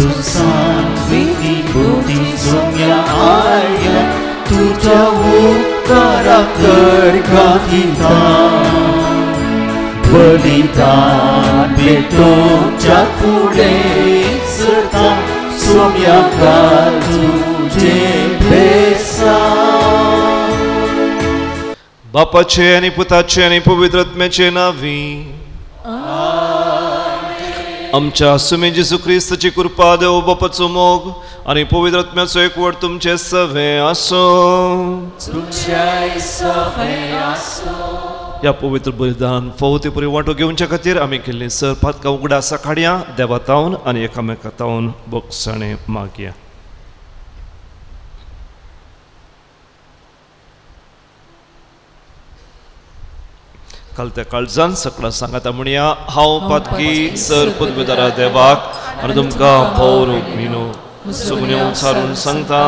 सांगली भोवती सोम्या आया तुझ्या उपकाराक कडकादिता बलिदान भेटोच्या पुढे सरता सोम्याका तुझे बेसा बापाचे आणि पुताचे आणि पवित्रत्म्याचे नावी आमच्या सुमे जेसू क्रिस्ताची कृपा देव बापाचो मोग आणि पवित्रत्म्याचो एकवट तुमचे सवे आसो या पवित्र बलिदान फवते पुरी वांटो घेवच्या खातीर आमी केल्ली सर पातका उगडा सकाळया देवातावन आनी एकामेकातावन बोगसाणे मागया. काल त्या काळजान सकला सांगाता म्हणया हांव पातकी सर पदवीदारा देवाक आनी तुमकां भोव मिनो सगळ्यो सारून सांगता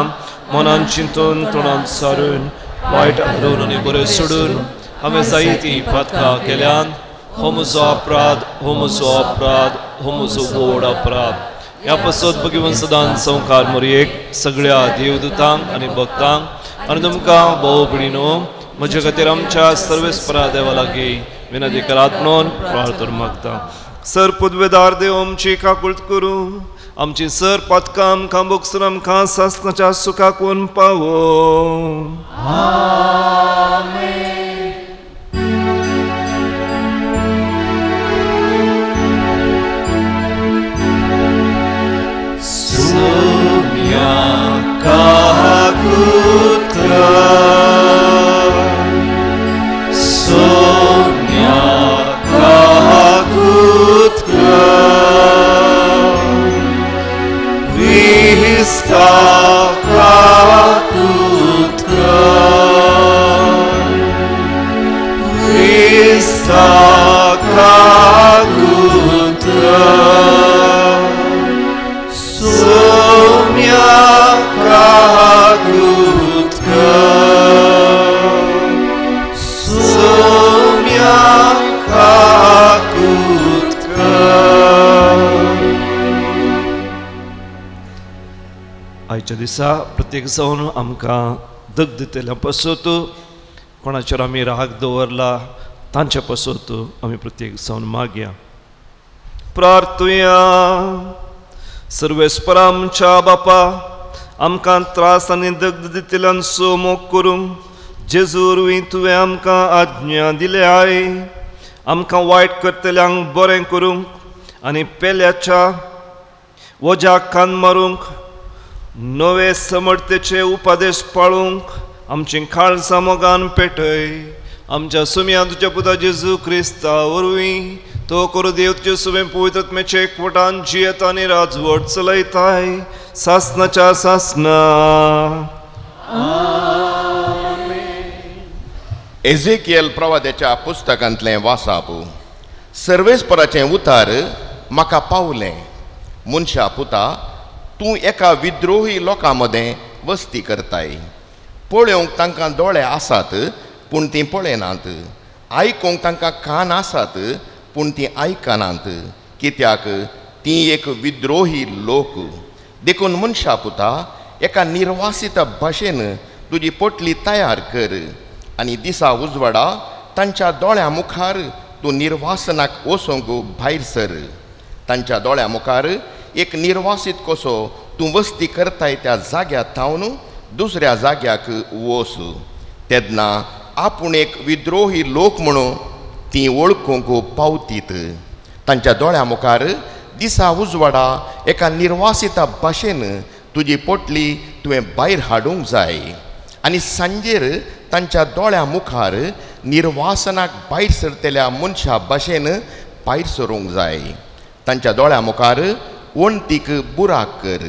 मनान चिंतून तोंडान सारून वायट हाडून आनी बरें सोडून हांवें जायतीं पातकां केल्यान हो म्हजो अपराध हो म्हजो अपराध हो म्हजो गोड अपराध ह्या पसत भगवंत सदांत संवकार मोरयेक सगळ्या देवदूतांक आनी भक्तांक आनी तुमकां भोव भयणीनो म्हजे खातीर आमच्या सर्वेस्परा देवा लागीं विनंती करात म्हणून प्रार्थना मागता सर पुदवेदार देव आमची काकुळत करूं आमची सर पातकां आमकां बोक्सर आमकां सासनाच्या सुखाक वन पावो। Sumia आयच्या दिसा प्रत्येक जावन आमकां दग दितल्या पसत कोणाचेर आमी राग दवरला तांचे पसत आमी प्रत्येक जावन मागया. प्रार्थुया सर्वेस्परा आमच्या बापा आमकां त्रास आनी दग्ध दितल्यान सो मोग करूंक जेजूरवी तुवें आमकां आज्ञा दिल्याय आमकां वायट करतल्यांक बरें करूंक आनी पेल्याच्या वजाक कान मारूंक नवे समर्थतेचे उपदेश पाळूंक आमची खाळसां मोगान पेटय. आमच्या सुम्या तुज्या पुता जेजू क्रिस्ता वरवीं तो करू देव तुजे सुमे पवित्रत्मेचे एकवटान जियेत आनी राजवट चलयताय. सासनाच्या सासना. एझेकियल प्रवाद्याच्या पुस्तकांतलें वासाप सर्वेस्पराचें उतार म्हाका पावलें. मनशा पुता तूं एका विद्रोही लोकां मदें वस्ती करताय. पळोवंक तांकां दोळे आसात पूण तीं पळयनात आयकूंक तांकां कान आसात पूण तीं आयकनात कित्याक? तीं एक विद्रोही लोक. देखून मनशा पुता एका निर्वासित भाशेन तुजी पोटली तयार कर. आनी दिसा उजवाडा तांच्या दोळ्या मुखार तूं निर्वासनाक वचोंक भायर सर. तांच्या दोळ्या मुखार एक निर्वासीत कसो तूं वस्ती करताय त्या जाग्यार थावन दुसऱ्या जाग्याक वस. तेन्ना आपूण एक विद्रोही लोक म्हणून ती वळखूंक पावतीत. तांच्या दोळ्या मुखार दिसा उजवाडा एका निर्वासिता भाशेन तुजी पोटली तुवें भायर हाडूंक जाय. आनी सांजेर तांच्या दोळ्या मुखार निर्वासनाक भायर सरतल्या मनशा भाशेन भायर सरूंक जाय. तांच्या दोळ्या मुखार वणटीक बुराक कर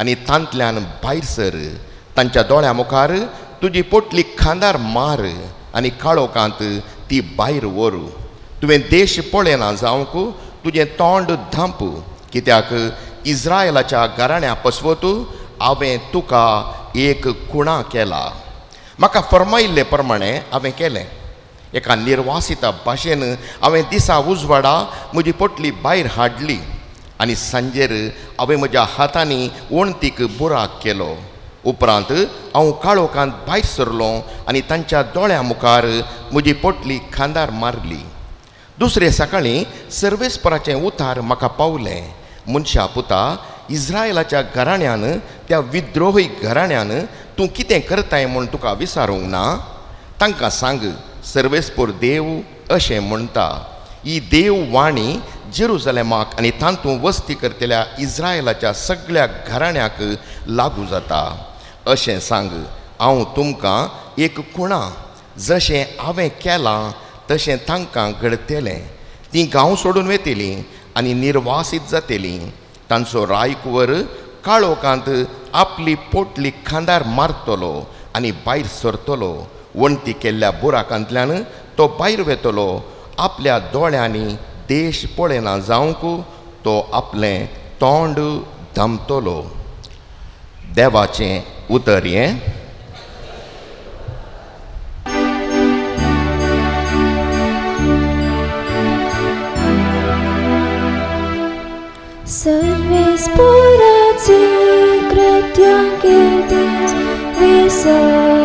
आनी तांतल्यान भायर सर तांच्या दोळ्या मुखार तुजी पोटली खांदार मार आनी काळोखांत ती भायर व्हर तुवें देश पळयना जावंक तुजें तोंड धांप कित्याक इस्रायलाच्या घराण्या पसवत हांवें तुका एक खुणा केला म्हाका फरमायिल्ले प्रमाणे हांवें केलें एका निर्वासिता भाशेन हांवें दिसा उजवाडा म्हजी पोटली भायर हाडली. आनी सांजेर हांवें म्हज्या हातांनी वणतीक बुराक केलो. उपरांत हांव काळोखांत भायर सरलो आनी तांच्या दोळ्या मुखार म्हजी पोटली खांदार मारली. दुसरे सकाळीं सर्वेस्पराचें उतार म्हाका पावलें. मनशा पुता इस्रायलाच्या घराण्यान त्या विद्रोही घराण्यान तूं कितें करताय म्हूण तुका विचारूंक ना? तांकां सांग सर्वेस्पूर देव अशें म्हणटा ही देव वाणी जेरुजलेमाक आनी तांतूं वस्ती करतल्या इस्रायलाच्या सगळ्या घराण्याक लागू जाता. अशें सांग हांव तुमकां एक खुणा जशें हांवें केलां तशें तांकां घडतलें. तीं गांव सोडून वेतेलीं आनी निर्वासीत जातेलीं. तांचो रायकवर काळोखांत आपली पोटली खांदार मारतलो आनी भायर सरतलो. वणटी केल्ल्या बुराकांतल्यान तो भायर वेतलो आपल्या दोळ्यांनी देश पळयना जावंक तो आपलें तोंड धमतलो. देवाचें उतर हें? सर्वेस पुराची कृत्या कीर्तीस विसरनाका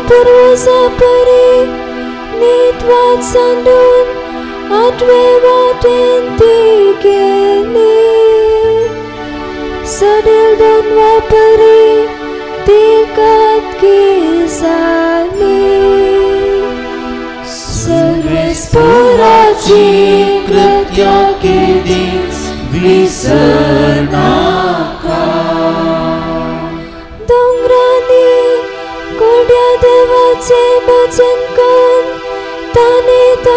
आपल्या पूर्वजा परी नीट वाट सांडून आठवे वाटेन ती गेली सडील दोन वापरी ती कातकी जाली सर्वेस्पोराची कृत्या केलीस विसरनाका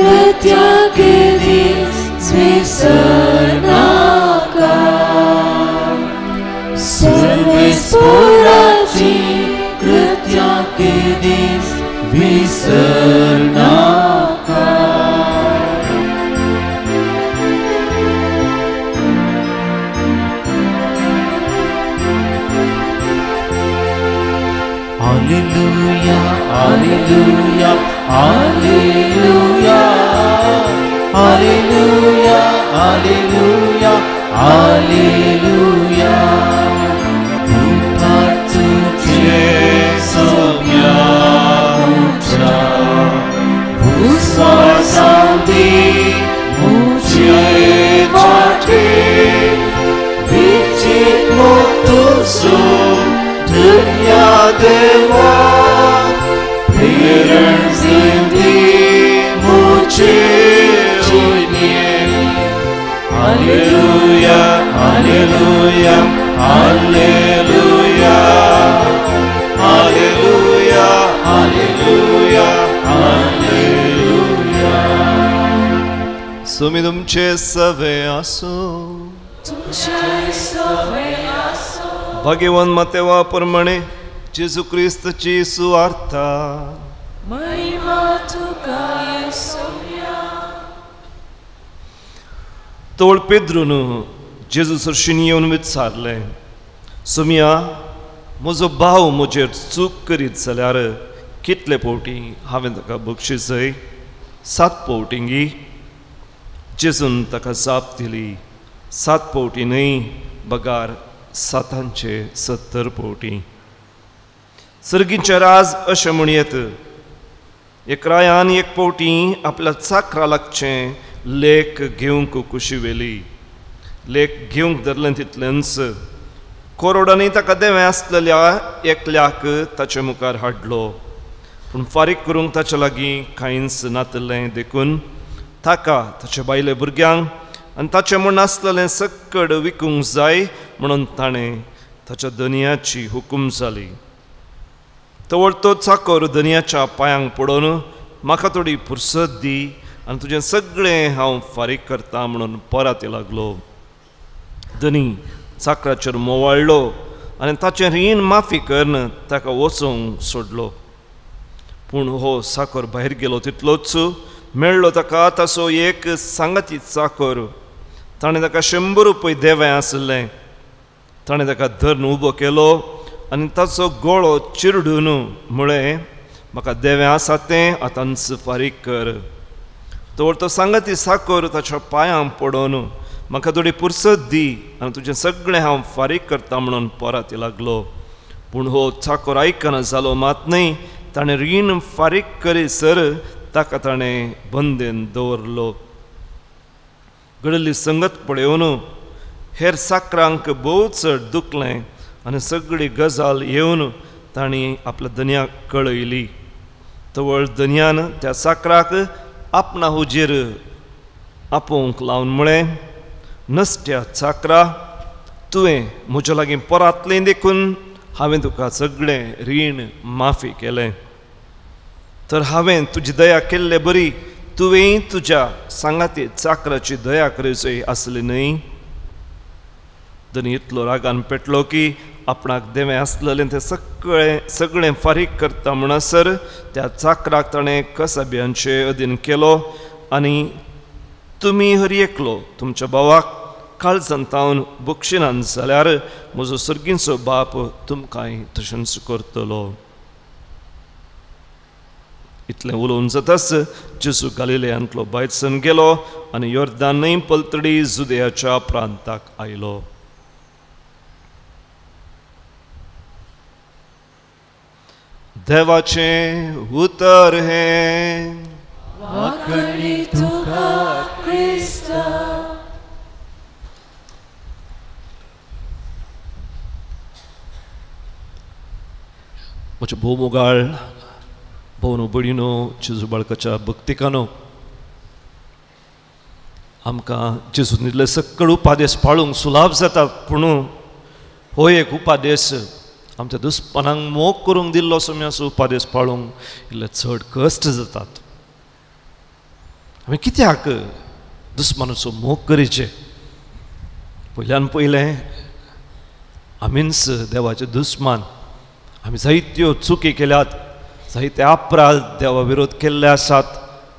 इस्रायलाक सगळो Hallelujah, Hallelujah, Hallelujah, Hallelujah, Hallelujah, Hallelujah. Sumi तुमचे सवे आसो भगवान मतेवा प्रमाणे जेजू क्रिस्तची सुवार्ता तोळ पेद्रून जेजू सरशीन येवन विचारलें सुमिया म्हजो भाव म्हजेर चूक करीत जाल्यार कितले पोवटी हांवें ताका बक्षिसय सात पोवटिंगी जेजून ताका जाप दिली सात पोवटी न्हय बगार सातांचे सत्तर पोवटी सर्गीचे राज अशें म्हण येत एकरायान एक पोवटी आपल्या चाकरा लागचें लेख घेवंक कुशी वेली लेख घेवंक धरलें तितलेंच कोरोडांनी ताका देवें आसलेल्या एकल्याक ताचे मुखार हाडलो. पूण फारीक करूंक ताचे लागीं कांयच नातलें देखून. ताका ताच्या बायले भुरग्यांक आनी ताचें म्हूण आसलेलें सक्कड विकूंक जाय म्हणून ताणें ताच्या दनयाची हुकूम जाली तवळ तो चाकोर दनयाच्या पांयांक पडोवन म्हाका थोडी फुरसत दी आनी तुजें सगळें हांव फारीक करता म्हणून परत लागलो. धनी चाकराचेर मोवाळलो आनी ताचें रीण माफी करन ताका वचोंक सोडलो. पूण हो साकर भायर गेलो तितलोच मेळ्ळो ताका ताचो एक सांगाती चाकर ताणें ताका शंबर रुपय देवें आसलें. ताणें ताका धरून उबो केलो आनी ताचो गोळो चिरडून म्हळें म्हाका देवें आसा तें आतां फारीक कर. तोवर तो सांगाती साकर ताच्या पांयां पडोन म्हाका थोडी पुरसत दी आनी तुजें सगळें हांव फारीक करता म्हणून परत लागलो पूण हो चाकोर आयकना जालो मात न्हय ताणें रीण फारीक करीसर ताका ताणें बंदेन दवरलो घडली संगत पळयोवन हेर साकरांक भोव चड दुखलें आनी सगळी गजाल येवन तांणी आपल्या दनयाक कळयली तवळ दनयान त्या साकराक आपणा हुजेर आपोवंक लावन म्हळें नसत्या चाकरा तुवें म्हज्या लागीं परातलें देखून हांवें तुका सगळें रीण माफी केलें तर हांवें तुजी दया केल्ले बरी तुवें तुज्या सांगाती चाकराची दया करचें आसली न्हय दनी इतलो रागान पेटलो की आपणाक देवें आसलेलें तें सगळें सगळें फारीक करता म्हणसर त्या चाकराक ताणें कसाब्यांचे अधीन केलो आनी तुमी हर एकलो तुमच्या भावाक काळजंतावन बक्षिनान जाल्यार म्हजो सर्गींचो बाप तुमकांय तशेंच करतलो। इतलें उलोवन जाताच जेजू गालिलेयांतलो बायसन गेलो आनी योर्दानय पलतडी जुदयाच्या प्रांताक आयलो। देवाचें उतर हें। वाकणी तुका म्हज्या भोव मोगाळ भोवनो भयणीनो जेजू बाळकाच्या भक्तिकानो आमकां जेजून न्हिदले सकळ उपादेश पाळूंक सुलाभ जाता पूण हो एक उपादेश आमच्या दुस्पनांक मोग करूंक दिल्लो असो असो उपादेश पाळूंक इल्ले चड कश्ट जातात आमी कित्याक दुस्मानाचो मोग करीचे पयल्यान पयलें आमीच देवाचे दुस्मान आमी जायत्यो चुकी केल्यात. जायते अपराध देवा विरोध केल्ले आसात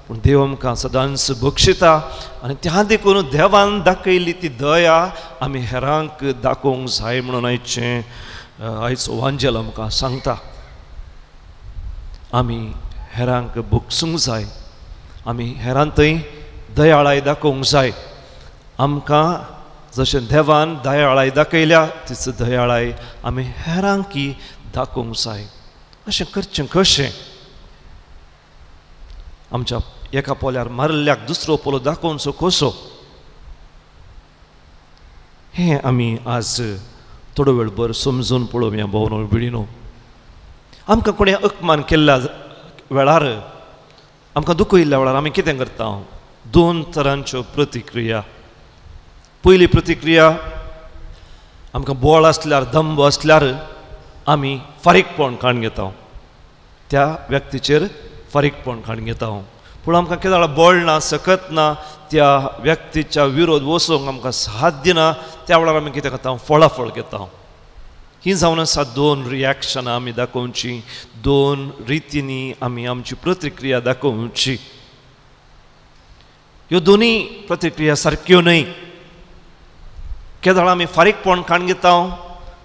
पूण देव आमकां सदांच बक्षिता आनी त्या देखून देवान दाखयली ती दया आमी हेरांक दाखोवंक जाय म्हणून आयचें आयचो वांजेल आमकां सांगता. आमी हेरांक भोगसूंक जाय. आमी हेरांतय दयाळाय दाखोवंक जाय. आमकां जशें देवान दयाळाय दाखयल्या तीच दयाळाय आमी हेरांकी दाखोवंक जाय अशें करचें कशें आमच्या एका पोल्यार मारल्याक दुसरो पोलो दाखोवचो कसो हें आमी आज थोडो वेळ भर समजून पळोवया भोवनो बिडिनो आमकां कोणें अकमान केल्ल्या वेळार? आमकां दुखयल्ल्या वेळार आमी कितें करता? दोन तरांच्यो प्रतिक्रिया. पयली प्रतिक्रिया आमकां बोळ आसल्यार दंब आसल्यार आमी फारीकपण काण घेता त्या व्यक्तीचेर फारीकपण काण घेता पूण आमकां कितें जाल्यार बळ ना सकत ना त्या व्यक्तीच्या विरोध वचूंक आमकां साध्य ना त्या वेळार आमी कितें करता? फळाफळ घेता ही जावन आसा दोन रिएक्शनां आमी दाखोवची दोन रितींनी आमी आमची प्रतिक्रिया दाखोवची. ह्यो दोनी प्रतिक्रिया सारक्यो न्हय. केदळ आमी फारीकपण काण घेता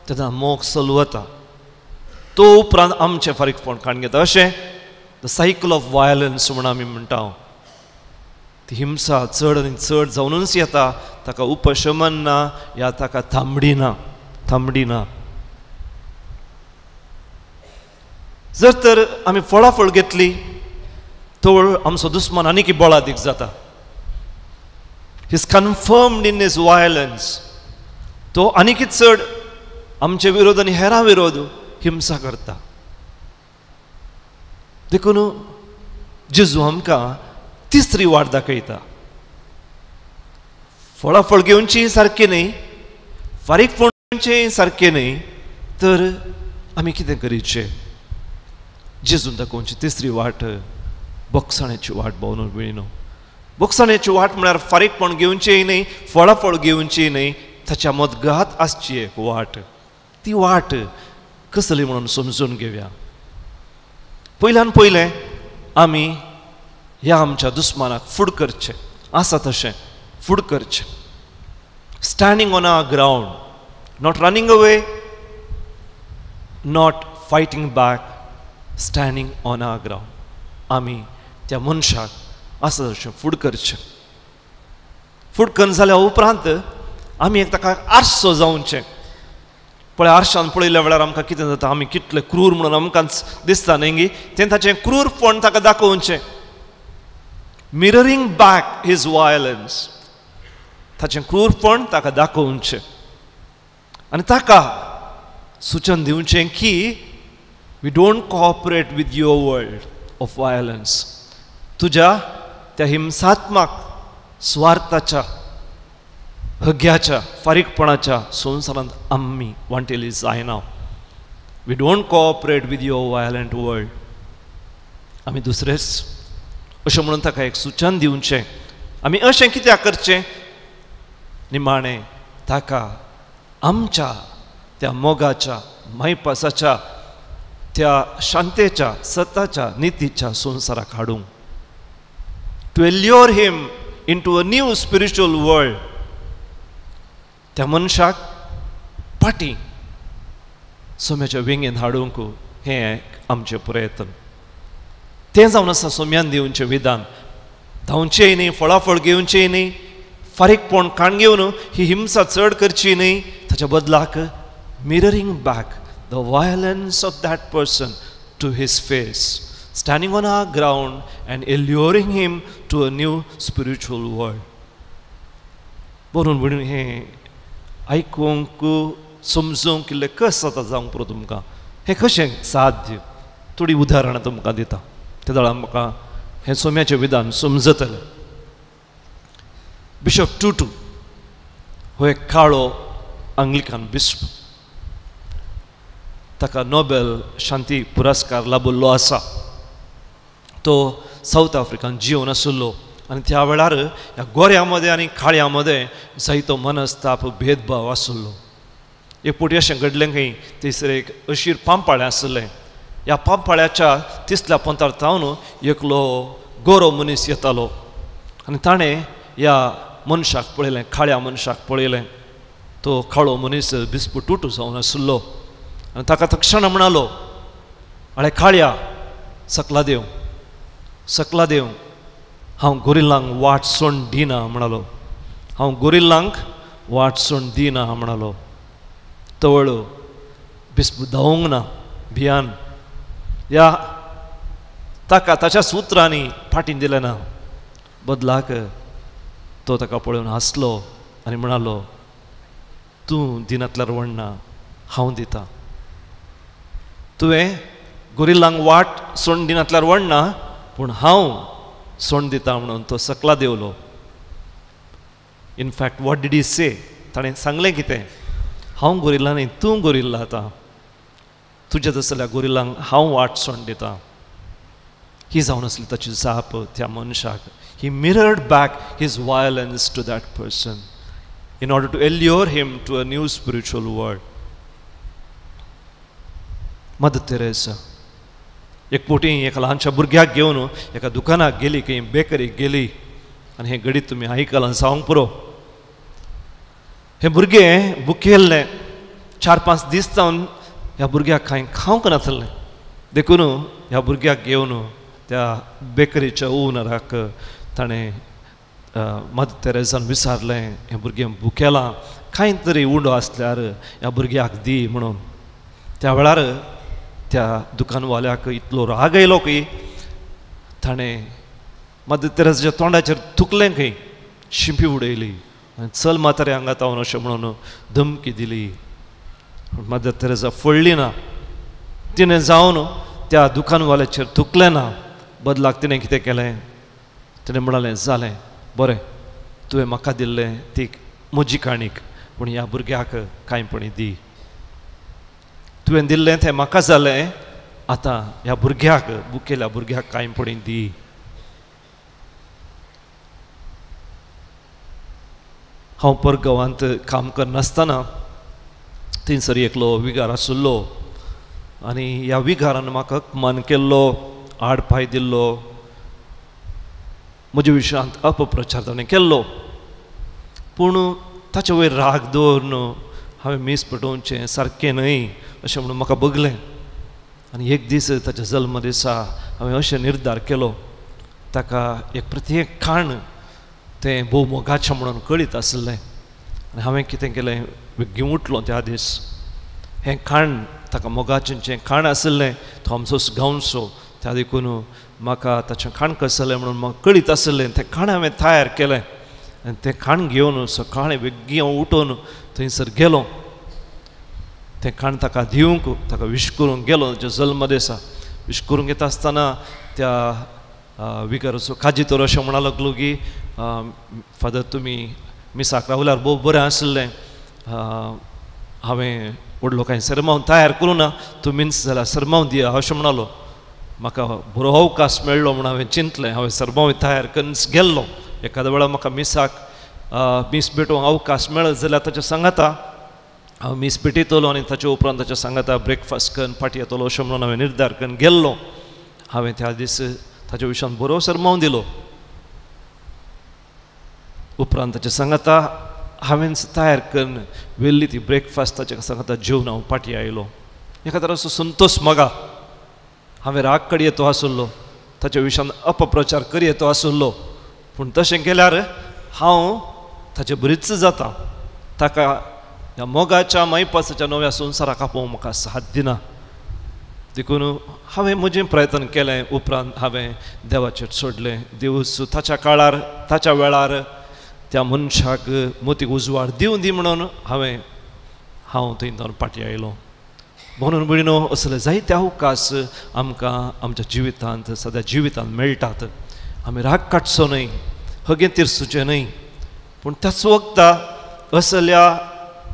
तेन्ना मोग सलवता. तो उपरांत आमचें फारीकपण काण घेता. अशें द सायकल ऑफ वायलन्स म्हूण आमी म्हणटा हो. ती हिंसा चड आनी चड जावनूच येता. ताका उपशमन ना या ताका थांबडी ना थांबडी ना. जर तर आमी फळाफळ घेतली तवळ आमचो दुस्मान आनीक बळादीक जाता. Is confirmed in is violence तो आनीक चड आमचे विरोध आनी हेरां विरोध हिंसा करता। देखून जेजू आमकां तिसरी वाट दाखयता। फळाफळ घेवची सारकें न्ही फारीकपणचें सारकें न्ही तर आमी कितें करीचें? जेजून दाखोवची तिसरी वाट बोक्साण्याची वाट भोंवन विणो बोक्साण्याची वाट म्हळ्यार फारीकपण घेवचेय न्ही फळाफळ घेवची न्ही ताच्या मदगात आसची एक वाट। ती वाट कसली म्हणून समजून घेवया पयल्यान पयलें आमी ह्या आमच्या दुस्मानाक फूड करचें. आसा तशें फूड करचें. Standing on a ground not running away not fighting back standing on a ground आमी त्या मनशाक आसा तशें फूड करचें. फूड करून जाल्या उपरांत आमी एक ताका आरसो जावचें पळय आरशान पळयल्या वेळार आमकां कितें जाता आमी कितले क्रूर म्हणून आमकां दिसता न्ही गी तें ताचें क्रूरपण ताका दाखोवचें मिररींग बॅक हीज वायलन्स ताचें क्रूरपण ताका दाखोवचें आनी ताका सुचन दिवचें की we don't cooperate with your world of violence तुज्या त्या हिंसात्मक स्वार्थाच्या हग्याच्या फारीकपणाच्या संवसारांत आमी वांटेली जायना. We don't cooperate with your violent world आमी दुसरेच. अशें म्हणून ताका एक सुचन दिवचें आमी अशें कित्याक करचें. निमाणें ताका आमच्या त्या मोगाच्या मैपासाच्या त्या शांतेच्या सताच्या नितीच्या संवसाराक हाडूंक to allure him into a new spiritual world त्या मनशाक पाटी सोम्याच्या विंगेन हाडूंक हें आमचें प्रयत्न. तें जावन आसा सोम्यान दिवचे विधान. धांवचेंय न्ही फळाफळ घेवचेंय न्ही फारीकपण काण घेवन ही हिंसा चड करची न्ही ताच्या बदलाक mirroring back the violence of that person to his face standing on a ground and alluring him to a new spiritual world म्हणून म्हणून हें आयकूंक समजूंक किल्लें कस जाता जावंक पुरो तुमकां हें कशें साध्य थोडी उदाहरणां तुमकां दिता त्या वेळार म्हाका हें सोम्याचें विधान समजतलें बिशप टुटू हो एक काळो आंग्लिकान बिस्प ताका नोबेल शांती पुरस्कार लाभिल्लो आसा तो सावथ आफ्रिकान जिवन आशिल्लो आनी त्या वेळार ह्या गोऱ्यामध्ये मदें आनी काळ्या मदें जायतो मनस्ताप भेदभाव आसलो एक पुटी अशें घडलें खंय तिसरे एक अशीर पांपाळें आसलें ह्या पांपाळ्याच्या तिसल्या पंथार एकलो गोरो मनीस येतालो. आनी ताणें ह्या मनशाक पळयलें काळ्या मनशाक पळयलें. तो काळो मनीस बिस्पुटूट जावन आशिल्लो आनी ताका तक्षण म्हणालो आळे काळया सकला देव सकला देव हांव गोरिल्लांक वाट सोण दिना म्हणालो. हांव गोरिल्लांक वाट सोण दिना म्हणालो. तवळ बिस्प धांवूंक ना भियान. या ताका ताच्या सुत्रांनी फाटीन दिलें ना. बदलाक तो ताका पळोवन हांसलो आनी म्हणालो तूं दिनांतल्यार वडना हांव दिता. तुवें गोरिल्लांक वाट सोण दिनांतल्यार वडना पूण हांव सोण दिता म्हणून तो सकला देवलो. In fact what did he say ताणें सांगलें कितें हांव गोरिल्ला न्ही तूं गोरिल्ला आतां. तुज्या जसो जाल्यार गोरिल्लांक हांव वाट सोण दिता ही जावन आसली ताची जाप त्या मनशाक. He mirrored back his violence to that person in order to allure him to a new spiritual world Mother Teresa एक पोटी एका ल्हानशा भुरग्याक घेवन एका दुकानाक गेली खंय बेकरीक गेली. आनी हें घडीत तुमी आयकलां सांगूंक पुरो. हें भुरगें बुकेल्लें चार पांच दीस जावन ह्या भुरग्याक कांय खावंक नासलें देखून ह्या भुरग्याक घेवन त्या बेकरीच्या ओनराक ताणें मद तेरेजान विचारलें हें भुरगें भुकेलां कांय तरी उंडो आसल्यार ह्या भुरग्याक दी म्हणून. त्या वेळार त्या दुकानवाल्याक इतलो राग आयलो की ताणें मद तेरेजाच्या तोंडाचेर थुकलें खंय शिंपी उडयली आनी चल म्हातारे हांगा तावन अशें म्हणून धमकी दिली. मदर तेरेसा फोडली ना. तिणें जावन त्या दुकानवाल्याचेर थुकलें ना. बदलाक तिणें कितें केलें? तिणें म्हणालें जालें. बरें. तुवें म्हाका दिल्लें ती म्हजी काणीक. पूण ह्या भुरग्याक कांयपणी दी. तुवें दिल्लें तें म्हाका जालें. आतां ह्या भुरग्याक बुकेल्या भुरग्याक कांय कांयपणी दी. हांव परगांवांत काम करनासतना थंयसर एकलो विगार आशिल्लो आनी ह्या विगारान म्हाका मान केल्लो आड पांय दिल्लो म्हज्या विशयांत अपप्रचार ताणें केल्लो. पूण ताचे वयर राग दवरून हांवें मीस पटोवचें सारकें न्हय. अशें म्हणून म्हाका बगलें आनी एक दीस ताच्या जल्म दिसा हांवें अशें निर्धार केलो. ताका एक प्रत्येक खाण तें भोव मोगाचें म्हणून कळीत आसलें आनी हांवें कितें केलें? बेगीन उठलो त्या दीस हें खाण ताका मोगाचें जें खाण आसलें तो आमचो गांवचो त्या देखून म्हाका ताचें खाण कसलें म्हणून म्हाका कळीत आसलें तें खाण हांवें तयार केलें. आनी तें खाण घेवन सकाळीं बेगीन हांव उठोवन थंयसर गेलो. तें खाण ताका दिवंक ताका विश करूंक गेलो जो जल्म दिसा. विश करूंक येता आसतना त्या विकाराचो काजी तर अशें म्हणा लागलो की फादर तुमी मिसाक रावल्यार भोव बरें आसलें. हांवें व्हडलो कांय सरमाव तयार करूं ना तूं मिन्स जाल्यार सरमाव दिया अशें म्हणालो. म्हाका बरो अवकाश मेळ्ळो म्हूण हांवें चिंतलें हांवें सरमाव तयार करून गेल्लो. एखाद्या वेळार म्हाका मिसाक मीस भेटोवंक अवकाश मेळत जाल्यार ताच्या सांगाता हांव स्पिटीतलो पेटयतलो आनी ताचे उपरांत ताच्या सांगाता ब्रेकफास्ट करून पाटी येतलो अशें म्हणून हांवें निर्धार करून गेल्लो. हांवें त्या दीस ताच्या विशयान बरो सरमाव दिलो. उपरांत ताच्या सांगाता हांवें तयार करून वेल्ली ती ब्रेकफास्ट ताच्या सांगाता जेवन हांव पाटी आयलो. एका तराचो संतोश मगा. हांवें राग कडी येतो आसुल्लो ताच्या विशयान अपप्रचार करी येतो आसुल्लो पूण तशें केल्यार हांव ताचें बरीच जाता. ताका ह्या मोगाच्या मैपासाच्या नव्या संवसाराक आपोवंक म्हाका साथ दिना देखून हांवें म्हजें प्रयत्न केलें उपरांत हांवें देवाचेर सोडलें देवूस ताच्या काळार ताच्या वेळार त्या मनशाक मोतीक उजवाड दिवं दी म्हणून हांवें हांव थंय जावन फाटी आयलो म्हणून भयणो असले जायते अवकाश आमकां आमच्या जिवितांत सद्या जिवितांत मेळटात आमी राग काडचो न्हय हगे तिरसुचें न्हय पूण त्याच वखदा असल्या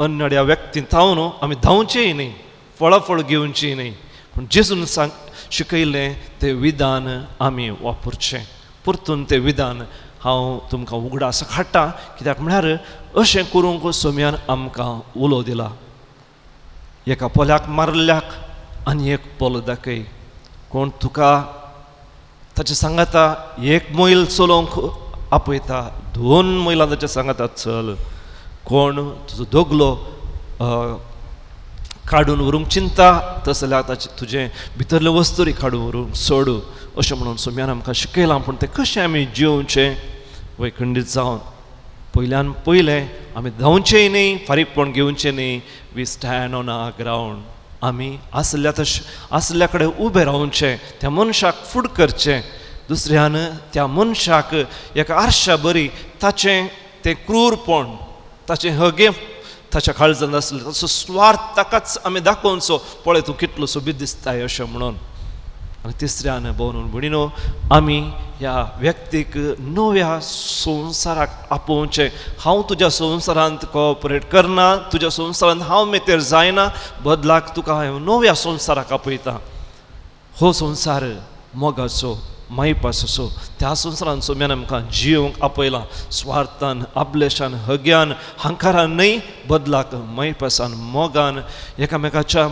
अन्नड्या व्यक्तीन धांवन आमी धांवचेय न्ही फळाफळ घेवची न्ही. पूण जेजून सांग शिकयलें तें विधान आमी वापरचें. परतून तें विधान हांव तुमकां उगडास हाडटा कित्याक म्हळ्यार अशें करूंक सोम्यान आमकां उलो दिला. एका पोल्याक मारल्याक आनी एक पोलो दाखय. कोण तुका ताचे सांगाता एक मैल चलोवंक आपयता दोन मैलां ताच्या सांगाता चल. कोण तुजो दोगलो काडून व्हरूंक चिंता तस जाल्यार ताचे तुजें भितरले वस्तुरी काडून व्हरूंक सोडू अशें म्हणून सोम्यान आमकां शिकयलां पूण तें कशें आमी जिवचें? वैखंडीत जावन पयल्यान पयलें आमी धांवचेंय न्ही फारीकपण घेवचें न्ही we stand on a ground आमी आसल्या तशें आसल्या कडेन उबें रावचें त्या मनशाक फूड करचें. दुसऱ्यान त्या मनशाक एका आरशा बरी ताचें तें क्रूरपण ताचें हगे ताच्या काळजांत आसलें ताचो स्वार्थ ताकाच आमी दाखोवचो पळय तूं कितलो सोबीत दिसताय अशें म्हणून. आनी तिसऱ्यान भोंवून म्हणिनो आमी ह्या व्यक्तीक नव्या संवसाराक आपोवचें. हांव तुज्या संवसारांत कॉपरेट करना तुज्या संवसारांत हांव मेतेर जायना बदलाक तुका हांव नव्या संवसाराक आपयतां. हो संवसार मोगाचो मायपासो त्या संवसारान सोम्यान आमकां जिवंक आपयलां स्वार्थान आपलेशान हग्यान हंकारान न्हय बदलाक मैपासान मोगान एकामेकाच्या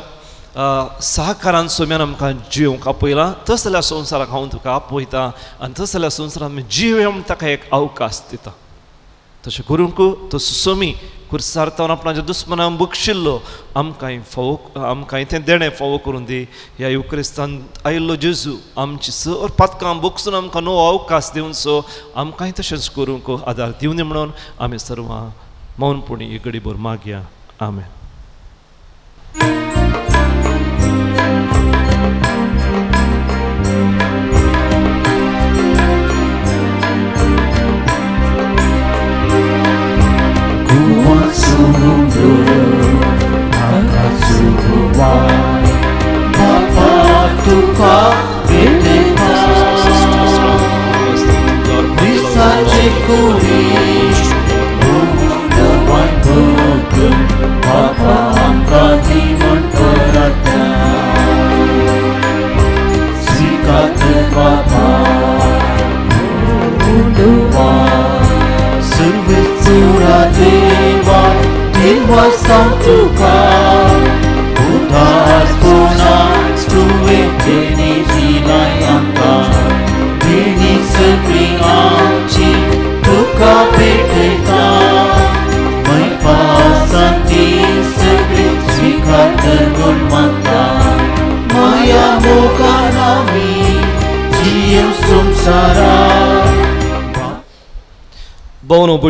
सहकारान सोम्यान आमकां जिवंक आपयलां. तस जाल्यार संवसाराक हांव तुका आपयतां आनी तस जाल्यार संवसारान आमी जिवे म्हूण ताका एक अवकाश दिता. तशें करूंक तो सोमी कुर्सार्थावन आपणाच्या दुस्मनां बक्षिल्लो आमकांय फावो आमकांय तें देणें फावो करून दी. ह्या युक्रिस्तान आयिल्लो जेजू आमची सर पातकां बक्षून आमकां नवो अवकाश दिवन सो आमकांय तशेंच करूंक आदार दिवनी म्हणून आमी सर्वां मौनपणी एक घडीभर मागया. आमेन.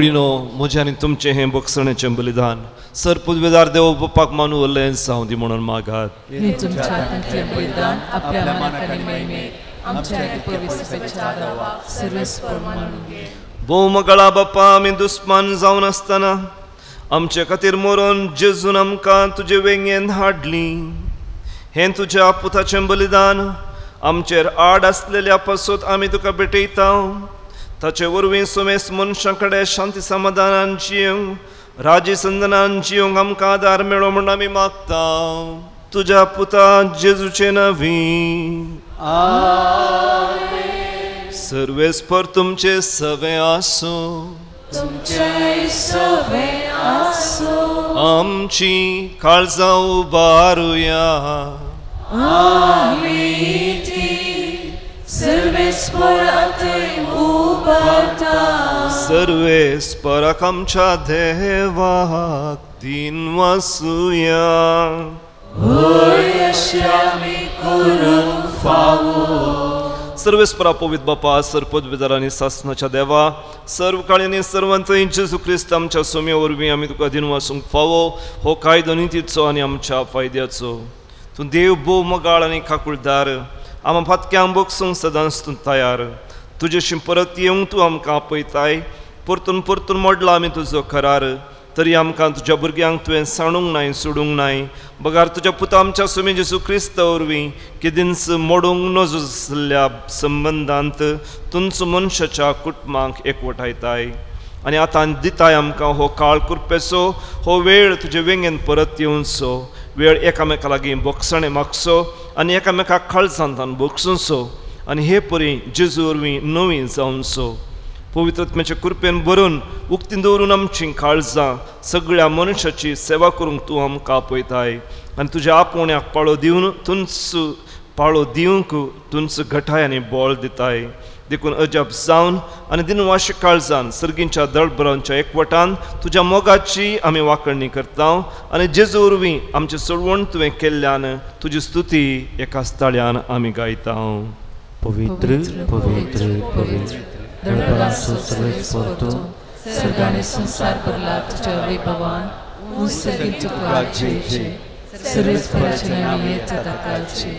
भयणीनो म्हजें आनी तुमचें हें बक्षणेचें बलिदान सर पुदवेदार देव बापाक मानू उरलें जावं दी म्हणून मागात हे तुमच्या हातांतलें बलिदान आपल्या मनात आनी महिमे आमच्या आनी पवित्र स्वेच्छा दावा सर्वेस्पर म्हणून घे भोव मगळा बाप्पा आमी दुस्मान जावन आसतना आमचे खातीर मरोन जेजून आमकां तुजे वेंगेन हाडली हें तुज्या पुताचें बलिदान आमचेर आड आसलेल्या पासून आमी तुका भेटयता ताचे वरवीं सुमेस मनशां कडेन शांती समाधानान जिवंक राजी संदनान जिवंक आमकां आदार मेळो म्हूण आमी मागता तुज्या पुता जेजूचे नवी। सर्वेस्पर तुमचे सवे आसूं। तुमचे सवे आसो। आमची काळजां उबारुया सर्वेस्परांतय उबारता सर्वेस्पराक आमच्या देवाक तीन वासुया सर्वेस्परा पवित बापा सर्पद विदारांनी सासनाच्या देवा सर्व काळ्यांनी सर्वांतय जेजू क्रिस्त आमच्या सोम्या वरवीं आमी तुका दिन वासूंक फावो हो कायदो नितीचो आनी आमच्या फायद्याचो तूं देव भोव मगाळ आनी काकुळदार आमी फातक्यां बगसूंक सदांच तूं तयार तुजेशी परत येवंक तूं आमकां आपयताय परतून परतून मोडला आमी तुजो करार तरी आमकां तुज्या भुरग्यांक तुवें सांडूंक नाय सोडूंक नाय बगार तुज्या पुता आमच्या सुमी जेसू क्रिस्त वरवीं केदींच मोडूंक नजल्या संबंदांत तुमचो मनशाच्या कुटुंबांक एकवटायताय आनी आतां दिताय आमकां हो काळ कुरपेचो हो वेळ तुजे वेंगेन परत येवचो वेळ एकामेका लागीं बोगसणें मागचो आनी एकामेकाक काळजांतान सो आनी हे परी जेजू वरवीं जावन सो पवित्रत्म्याच्या कृपेन भरून उक्ती दवरून आमची काळजां सगळ्या मनशाची सेवा करूंक तूं आमकां आपयताय आनी तुज्या आपोवण्याक पाळो दिवन तुंच पाळो दिवंक तुंच घटाय आनी बोळ दिताय। देखून अजाप जावन आनी दिनवाश काळजान सर्गींच्या दळबरांच्या एकवटान तुज्या मोगाची आमी वांकणणी करता आनी जेजू वरवीं आमचें सोडवण तुवें केल्ल्यान तुजी स्तुती एका स्थळ्यान आमी गायता पवित्र पवित्र पवित्र दळबरांचो सर्वेस्पर तूं सर्गाने संसार भरला वैभवान येत ताकाचे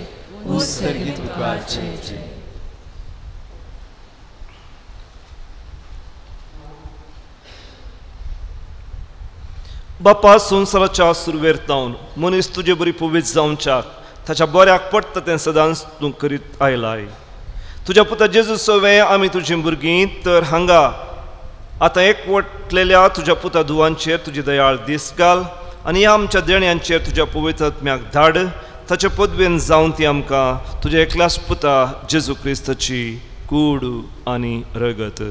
बापा संवसाराच्या सुरवेर तावन मनीस तुजे बरी पवित जावच्याक ताच्या बऱ्याक पडटा तें सदांच तूं करीत आयलाय. तुज्या पुता जेजू सवें आमी तुजीं भुरगीं तर हांगा. आतां एकवटलेल्या तुज्या पुता धुवांचेर तुजी दयाळ दीस घाल आनी ह्या आमच्या देण्यांचेर तुज्या पवित्रात्म्याक धाड. ताचे पदवेन जावन ती आमकां तुज्या एकल्याच पुता जेजू क्रिस्ताची कूड आनी रगत.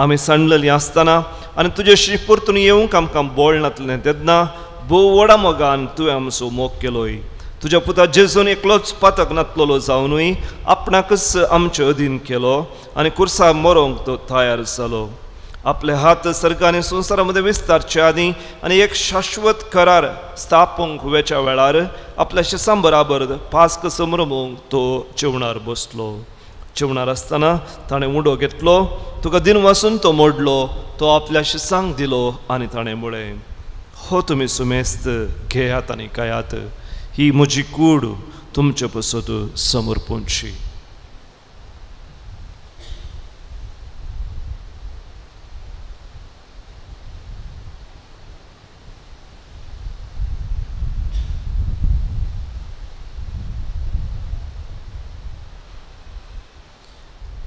आमी सांडलेलीं आसतना आनी तुजेशी परतून येवंक आमकां बोळ नातलें तेन्ना भोव व्हडा मोगान तुवें आमचो मोग केलोय. तुज्या पुता जेजून एकलोच पातक नातलोलो जावनूय आपणाकच आमचे अधीन केलो आनी कुर्सा मरोंक तो तयार जालो आपले हात सर्गांनी संवसारामध्ये विस्तारचे आधी आनी एक शाश्वत करार स्थापूंक वेच्या वेळार आपल्या शिसां बराबर पास्क समरमूंक तो जेवणार बसलो. जेवणार आसतना ताणें उडो घेतलो तुका दिन वासून तो मोडलो तो आपल्या शिसांक दिलो आनी ताणें म्हळें हो तुमी सुमेस्त घेयात आनी कयात ही म्हजी कूड तुमचे पसत समर्पूंची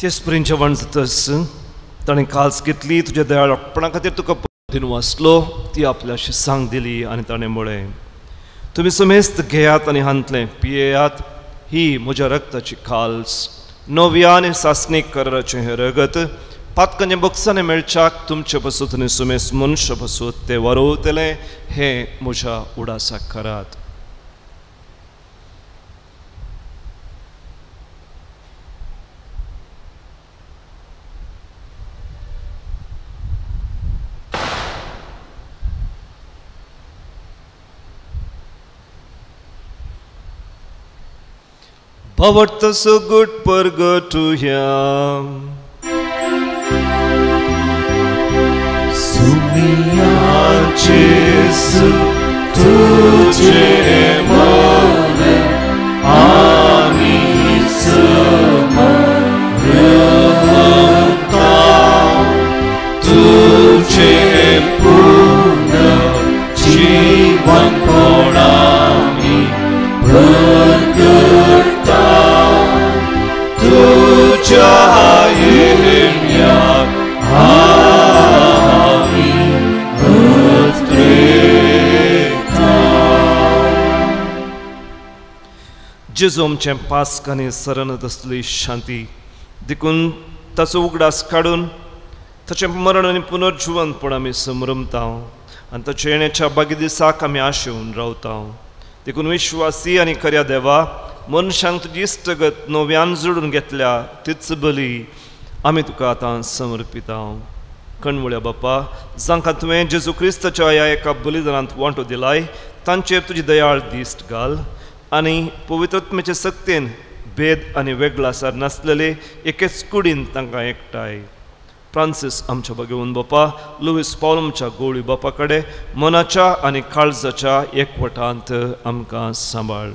ते प्रिंच वणतस ताणें काल्स घेतली तुज्या दयाळपणा खातीर तुका दिन वाचलो ती आपल्याशी सांग दिली आनी ताणें म्हळें तुमी समेस्त घेयात आनी हांतलें पियेयात ही म्हज्या रक्ताची खाल्स. नव्या आनी सासणीक कराराचें हें रगत पातकने बक्षाने मेळच्याक तुमचे बसूत आनी सुमेस्त मनुश्य बसूत तें वरोवतले हें म्हज्या उडासाक करात Power so good purga to him. Jesu तुझे मने आम्ही समर्पता तुझे पूर्ण जीवन कोणामी तुझ्या येण्यात आम्ही जेजू आमचें पास्कांनी सरणत आसली शांती. देखून ताचो उगडास काडून ताचें मरण आनी पुनर्जुवनपण आमी समरमता आनी ताच्या येण्याच्या बागी दिसाक आमी आशेवन रावता देखून विश्वासी आनी खऱ्या देवा मनशांक तुजी इश्टगत नव्यान जोडून घेतल्या तीच बली आमी तुका आतां समर्पिता कणमुळ्या बापा जांकां तुवें जेजू क्रिस्ताच्या ह्या एका बलिदानांत वांटो दिलाय तांचेर तुजी दयाळ दिश्ट घाल. आनी पवित्रत्मेचे सक्तेन भेद आनी वेगळासार नासलेले एकेच कुडीन तांकां एकठांय. फ्रांसीस आमच्या भगवून बापा लुईस पॉलमच्या गोळी बापा कडेन मनाच्या आनी काळजाच्या एकवटांत आमकां सांबाळ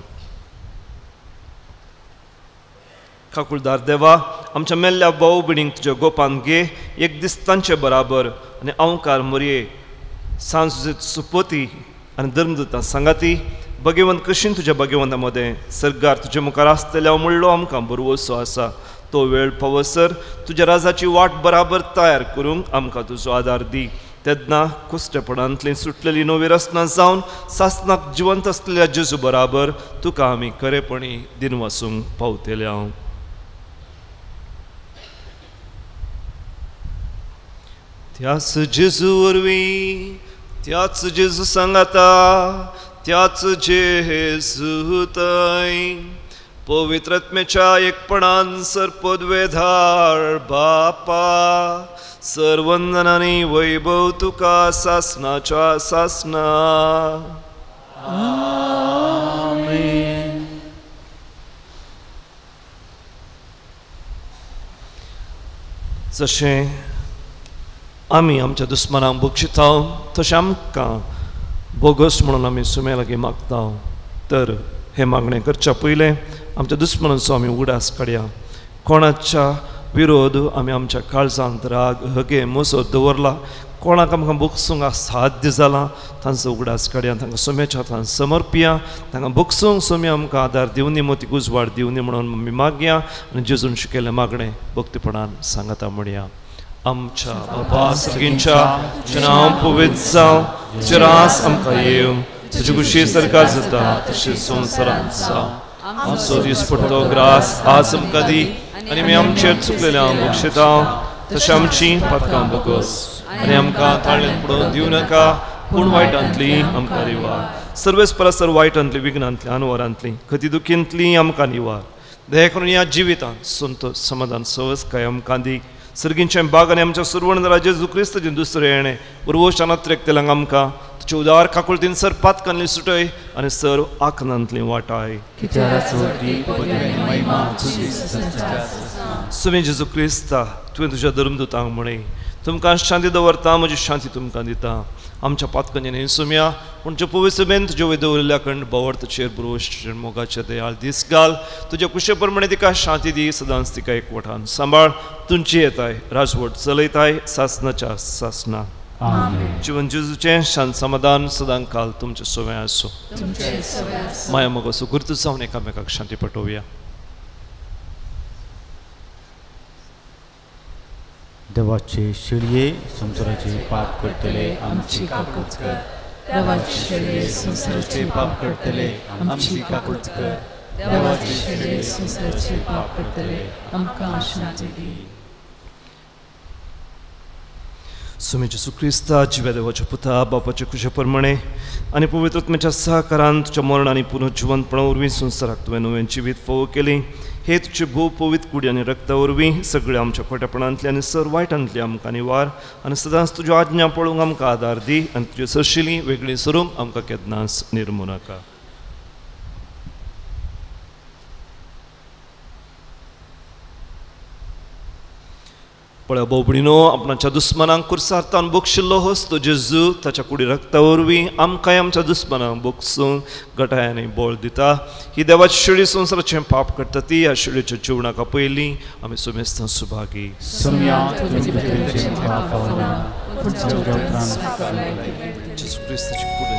काकुळदार देवा आमच्या मेल्ल्या भाऊ बिणींक तुज्या गोपान घे एक दीस तांचे बराबर आनी अवकार मोरये सांज सुपोती आनी धर्मदुतां सांगाती भगवंत कशीं तुज्या भगवंता मदें सरकार तुजे मुखार आसतल्या म्हणलो आमकां बरोवसो आसा तो वेळ पवसर तुज्या राजाची वाट बराबर तयार करूंक आमकां तुजो आदार दी तेन्ना कुस्टेपणांतली सुटलेली नवी रचना जावन सासनाक जिवंत आसलेल्या जेजू बराबर तुका आमी खरेपणी दिनवासूंक पावतले हांव त्याच जेजू वरवीं त्याच जेजू सांगाता त्याच जेजू थंय पवित्रत्मेच्या एकपणान सरपदवेधार बापा सर्वंदनांनी वैभव तुका सासनाच्या सासना. जशें आमी आमच्या दुस्मानांक बक्षिता तशें आमकां बोगस म्हणून आमी सुमे लागीं मागता तर हें मागणें करच्या पयलें आमच्या दुस्मनांचो आमी उगडास काडया कोणाच्या विरोध आमी आमच्या काळजांत राग हगे मोसो दवरला. कोणाक आमकां बोगसूंक साध्य जालां तांचो उगडास काडया तांकां सोम्याच्या हातान समर्पिया. तांकां बोगसूंक सोम्या आमकां आदार दिवनी मोती उजवाड दिवनी म्हणून आमी मागया. आनी जेजून शिकयलें मागणें भक्तीपणान सांगता म्हणया. आमच्या बाबा सगळींच्या नांव पवित्र जावं चिरास आमकां येवं तुजे कुशी सरकार जाता तशें संवसारांत जावं आमचो दीस पडतो ग्रास आज आमकां दी आनी आमी आमचेर चुकलेल्यांक बक्षिता तशें आमची पातकां बगस आनी आमकां ताळ्यान पडोवन दिवं नाका पूण वायटांतली आमकां रिवार सर्वेस परसर वायटांतली विघ्नांतली अनवरांतली खती दुखींतली आमकां निवार दया करून ह्या जिवितांत संतोश समाधान सवस काय आमकां दी सर्गींचें बाग आनी आमच्या सुरवण राजे क्रिस्तचें दुसरें येणें उर्वशानात रेकतेलांक आमकां तुजे उदार काकुळतीन सर पातकांतली सुटय आनी सर आखनांतली वाटाय सुमी जेजू क्रिस्ता तुवें तुज्या धर्मदुतांक म्हणय तुमकां शांती दवरता म्हजी शांती तुमकां दिता आमच्या पातकन्या न्ही सुम्या पूण पवित्र बेन तुजे वय दवरल्या कण बवर्तचेर बुरवश मोगाचे दयाळ दीस घाल तुज्या कुशे प्रमाणे तिका शांती दी सदांच तिका एकवटान सांबाळ तुमची येताय राजवट चलयताय सासनाच्या सासना. जीवन जेजूचें शांत समाधान सदां काल तुमचे सोवे आसो माया मगो सुकुर्त जावन एकामेकाक शांती पटोवया. देवाचे शिळये संसाराचे पाप करतले आमची काकूच कर. देवाची शेळये संसाराचे पाप करतले आमची काकूच कर. देवाची शेळये संसाराचे पाप करतले आमकां शांती दी. सुमी जेसू जिव्या देवाच्या पुता बापाच्या कुशे प्रमाणे आणि पवित्रत्म्याच्या सहकारान तुझ्या मरण आणि पुनर्जिवंतपणा वरवीं संसाराक तुवें नवें जिवीत फोव केली. हे तुझे भोव पवित्र कुडी आनी रक्ता वरवीं सगळ्या आमच्या खोटेपणांतली आनी सर वायटांतली आमकां निवार. आनी सदांच तुज्यो आज्ञा पळोवंक आमकां आदार दी. आनी तुज्यो सरशिली वेगळी स्वरूप आमकां केन्नाच निर्मू नाका पळय बोबडीनो आपणाच्या दुस्मनांक कुर्सार्थान बोगशिल्लो होस तो जेजू ताच्या कुडी रक्ता वरवीं आमकांय आमच्या दुस्मनांक बोगसूंक गटाय आनी बळ दिता ही देवाची शिळी संवसाराचें पाप करता ती ह्या शिळेच्या जिवनाका पयलीं आमी सुमेस्तां सुभागी जेजू क्रिस्ताची कुडी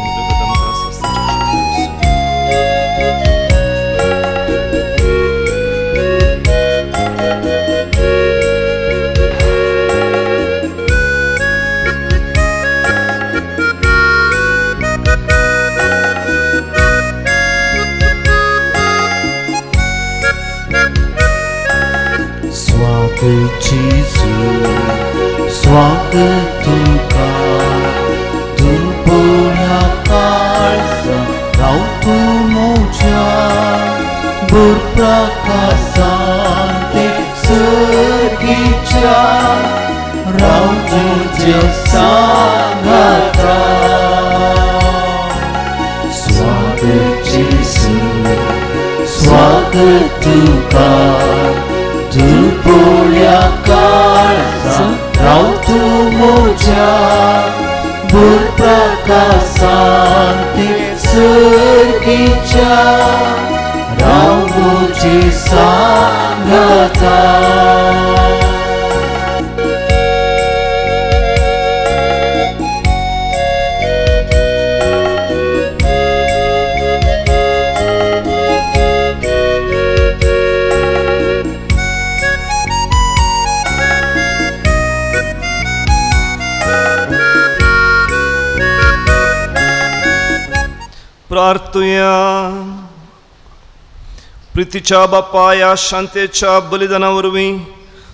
प्रितीच्या बापा या शांतेच्या बलिदाना वरवीं.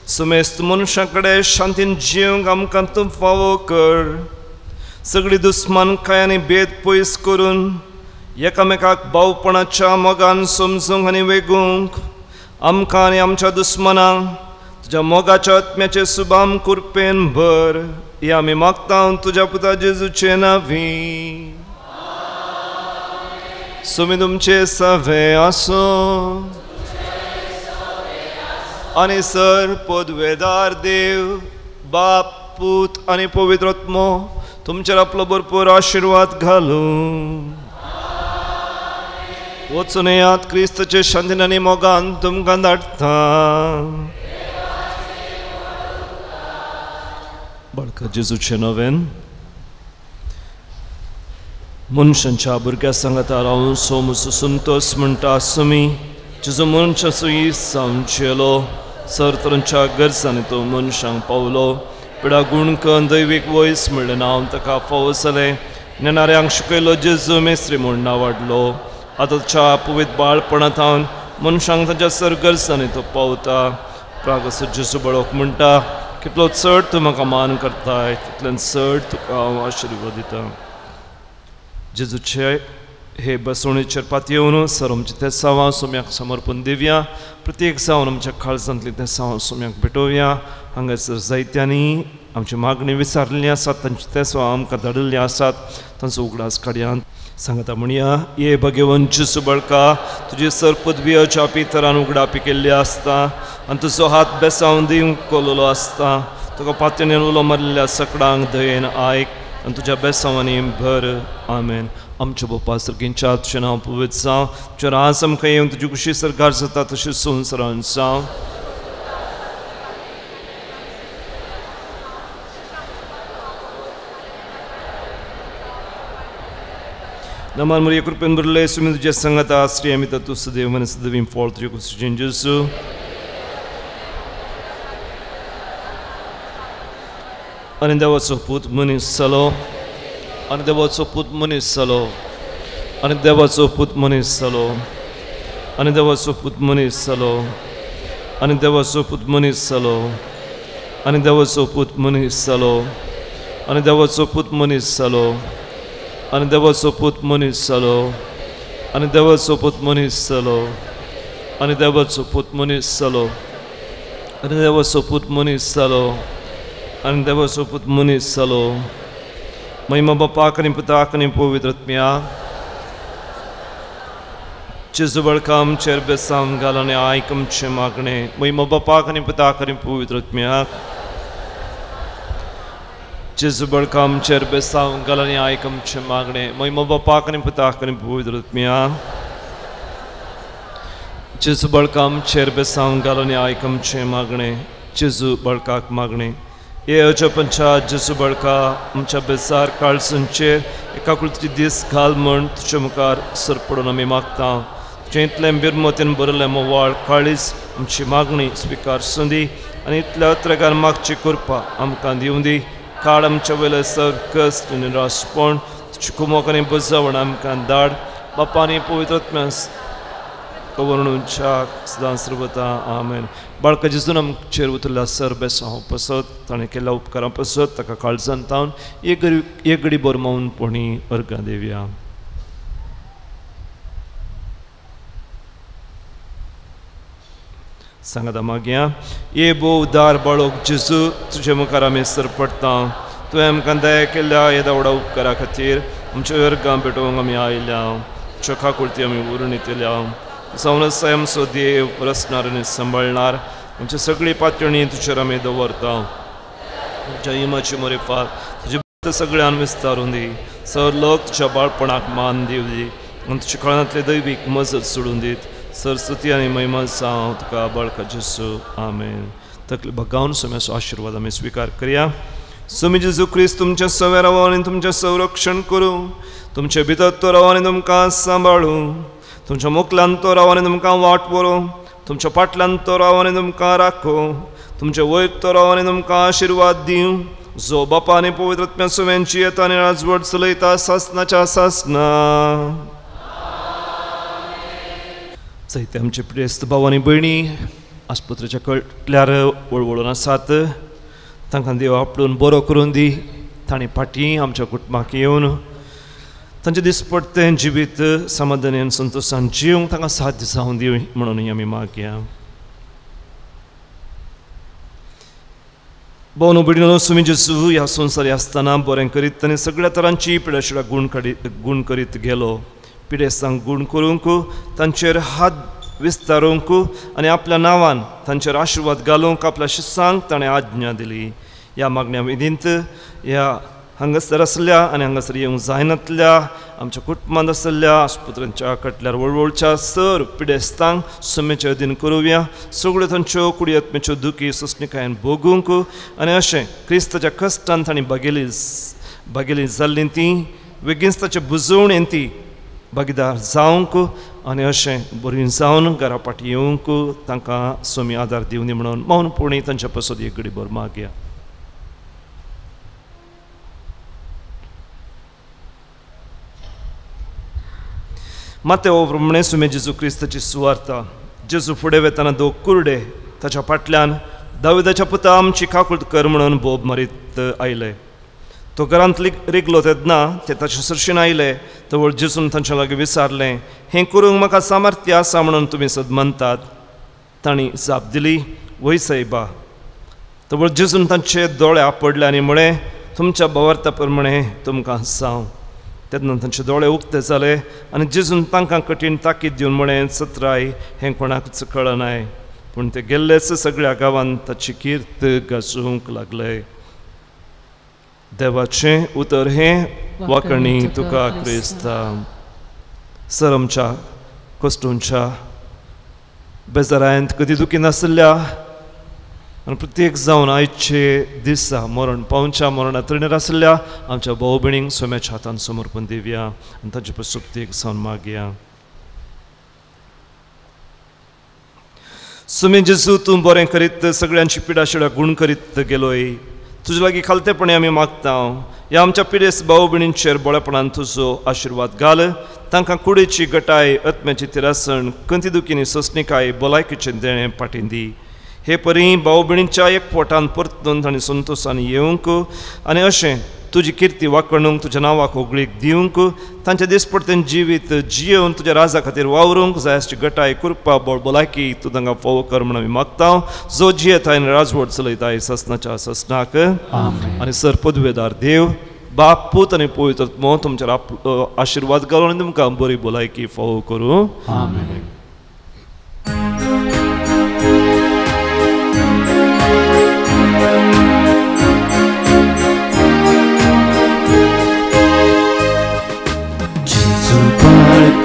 सुमेस्त मनशां कडेन शांतीन जिवंक आमकां तूं फावो कर. सगळी दुस्मानकाय आनी भेद पयस करून एकामेकाक भावपणाच्या मोगान समजूंक आनी वेगूंक आमकां आनी आमच्या दुस्मानांक तुज्या मोगाच्या आत्म्याचे सुबाम कुरपेन भर. हे आमी मागता तुज्या पुता जेजूचे नावी. सुमी तुमचे सवे आसो आणि सर पदवेदार देव बाप पूत आणि पवित्रत्मो तुमचेर आपलो भरपूर आशिर्वाद घालू वचून येयात क्रिस्तचे शांतीन आनी मोगान तुमकां धाडटा बळका जेजूचे नवेन। मनशांच्या भुरग्या सांगाता रावून सोम संतोष म्हणटा सुमी. जेजो मनशाचोय सामचेलो सर तरांच्या गरजांनी तो मनशांक पावलो. पिडा गुणकन दैवीक वयस म्हणलें नांव ताका फावसलें नेणाऱ्यांक शिकयलो जेजू मेस्त्री म्हूण नांवाडलो आतांच्या पवित बाळपणांतावन मनशांक ताच्या सर गरजांनी तो पावता. प्राग असो जेजू बळोक म्हणटा कितलो चड तूं म्हाका मान करताय तितल्यान चड तुका हांव आशिर्वाद दिता. जेजूचे हे बसवणेचेर पात येवन सर आमचे ते सावां सोम्याक समर्पण दिवया प्रत्येक सावन आमच्या काळजांतली ते सावा सोम्याक भेटोवया हांगासर जायत्यांनी आमची मागणी विचारलेली आसात तांची ते सवा आमकां धाडिल्ली आसात तांचो उगडास काडया सांगता म्हणया ये भगवंच सुबळका तुजी सर पदवी चापी तरान उगडा पिकेल्ली आसता आनी तुजो हात बेसावन दिवंक कोलोलो आसता तुका पात्यान उलो मारिल्ल्या सकडांक दयेन आयक आनी तुज्या बेसांवांनी भर आमेन आमच्या बापा सर्गींच्या तुजें नांव पवित्र जावं तुजें रास आमकां येवन तुजी कुशी सरकार जाता तशी संवसारान जावं नमान मरिया कृपेन बरले सुमी तुझ्या संगत आश्री आम्ही तू सदैव मन सदैव फॉल तुझ्या कुसुजेन जेसू आनी देवाचो पूत मनीस जालो आनी देवाचो पूत मनीस जालो आनी देवाचो पूत मनीस जालो आनी देवाचो पूत मनीस जालो आनी देवाचो पूत मनीस जालो आनी देवाचो पूत मनीस जालो आनी देवाचो पूत मनीस जालो आनी देवाचो पूत मनीस जालो आनी देवाचो पूत मनीस जालो Andevo suput munis salo. Măima bapa canim puta canim povidratmia. Chizubadkam cherbesam galane aikam chemagane. Măima bapa canim puta canim povidratmia. Chizubadkam cherbesam galane aikam chemagane. Măima bapa canim puta canim povidratmia. चिजू बळकाम चेरबेसांग घालून आयकम छे मागणे चिजू बळकाक मागणे हे अज जेजू बळका आमच्या बेजार काळजांचेर एका कुळची दीस घाल म्हण तुजे मुखार सर पडून आमी मागता। तुजें इतलें बिरमतीन बरयलें मोवाळ काळीज आमची मागणी स्विकार सुंदी आनी इतल्या उतरेगार मागची कृपा आमकां दिवं दी काळ आमच्या वयले सर कस्ट निराशपण रासपण तुजी कुमोक आनी बुजावण आमकां धाड बापानी पवित्रत्म्यास कवरणुच्या सदां सर्वता आमेन। बाळका जिजून आमचेर उतरल्या सर बेस हांव पसत ताणें केल्या उपकारां पसत ताका काळजान तावन एक एक घडी बरमावन पोणी अर्गां देवया सांगाता मागया ये बो उदार बाळोक जेजू तुजे मुखार आमी सर पडटा तुवें आमकां दया केल्या येदा व्हडा उपकारा खातीर आमच्या अर्गां पेटोवंक आमी आयल्या चोखा कुर्ती आमी उरून जावन आसा आमचो देव परसणार आनी सांबाळणार आमची सगळी पातळणी तुजेर आमी दवरता. तुज्या इमाची मोरेफात तुजे सगळ्यान विस्तारून दी सर लोक तुझ्या बाळपणाक मान दिव दी आनी तुज्या कळांतले दैवीक मजत सोडून दीत. सरस्वती आनी महिमा जावं तुका बाळका जेसू. आमेन. तकले भगावन सोम्याचो आशिर्वाद आमी स्विकार करया. सोमी जेजू क्रिस्त तुमच्या सव्या रावो आनी तुमचें संरक्षण करूं. तुमचे भितर तो रावो आनी तुमकां सांबाळूं तुमच्या मुखल्यान तो रावानी तुमकां वाट बरो तुमच्या फाटल्यान तो राव तुमकां राखो तुमच्या वयर तो रावानी तुमकां आशिर्वाद दिवं जो बापा आनी पवित्रत्म्या सुव्यांची येता आनी राजवट चलयता सासनाच्या सासना. जायते आमचे प्रेस्त भाव आनी भयणी आस्पत्रेच्या कटल्यार वळवळून आसात. तांकां देव आपडून बरो करून दी. तांणी फाटीं आमच्या कुटुंबाक येवन तांचे दिसपट्टें जिवीत समाधानी आनी संतोशान जिवंक तांकां साध्य जावं दी म्हणून आमी मागया भोवन बिडीनो सुमी जेसू ह्या संवसारी आसतना बरें करीत आनी सगळ्या तरांची पिड्याशिड्या गूण काडीत गूण करीत गेलो पिडेस्तांक गूण करूंक तांचेर हात विस्तारूंक आनी आपल्या नांवान तांचेर आशिर्वाद घालूंक आपल्या शिस्सांक ताणें आज्ञा दिली ह्या मागण्या विधींत ह्या हांगासर आसल्या आनी हांगासर येवंक जायनातल्या आमच्या कुटुंबांत आसलेल्या आस्पत्र्यांच्या कटल्यार वळवळच्या सर पिडेस्तांक सुमेचे अधीन करुया सगळ्यो तांच्यो कुडियत्मेच्यो दुखी सुस्निकायेन भोगूंक आनी अशें क्रिस्ताच्या कश्टान तांणी बागेली बागेली जाल्लीं तीं बेगीनच ताचे बुजवणेन ती भागीदार जावंक आनी अशें बरी जावन घरा पाटी येवंक तांकां सोमी आदार दिवनी म्हणून मौन पुणे तांच्या पासत एक घडी भर मागया माते हो प्रमाणे सुमे जेजू क्रिस्ताची सुवार्ता जेजू फुडें वेताना दोग कुरडे ताच्या फाटल्यान दाविदाच्या पुता आमची काकूट कर म्हणून बोब मारीत आयले तो घरांत रिगलो तेदना ते ताचे सरशीन आयले तवळ जेजून तांच्या लागीं विचारलें हें करूंक म्हाका सामर्थ्य आसा म्हणून तुमी सद तांणी जाप दिली वय सायबा तवळ जेजून तांचे दोळे आपडले आनी म्हळें तुमच्या बवार्था प्रमाणे तुमकां जावं तेन्ना तांचे दोळे उक्ते जाले आनी जेजून तांकां कठीण ताकीद दिवन म्हळें सत्राय हें कोणाकच कळनाय पूण ते गेल्लेच सगळ्या गांवांत ताची किर्त गाजूंक लागले देवाचें उतर हें वाकणी तुका क्रिस्ता सर आमच्या कश्टूंच्या बेजारांत कधी दुखी नासल्या आनी प्रत्येक जावन आयचे दिसा मरण पावच्या मरणा तरेन आसल्या आमच्या भाऊ भयणींक सोम्याच्या हातान समर्पण दिवया आनी ताचे प्रसुप्तीक जावन मागया. सुमी जेजू तूं बरें करीत सगळ्यांची पिडा शिडा गुण करीत गेलोय. तुजे लागीं खालतेपणी आमी मागता ह्या आमच्या पिडेस भाऊ भयणींचेर बळेपणान तुजो आशिर्वाद घाल. तांकां कुडेची गटाय आत्म्याची तिरासण कंती दुखीनी ससणिकाय भलायकीचें देणें पाटीन दी हे परी भाऊ भयणींच्या एक पोटान परतून तांणी संतोशान येवंक आनी अशें तुजी किर्ती वाकणूंक तुज्या नांवाक होगळीक दिवंक तांच्या दिसपडतेन जिवीत जियोवन तुज्या राजा खातीर वावरूंक जाय अशी गटाय कुरपा बळ भलायकी तूं तांकां फोव कर म्हणून आमी मागता जो जियेत आनी राजवट चलयताय ससनाच्या ससनाक. आनी सर पदवेदार देव बाप पूत आनी पवित्र आपलो आशिर्वाद घालून तुमकां बरी भलायकी फोव करूं.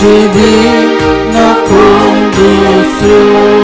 divina condução.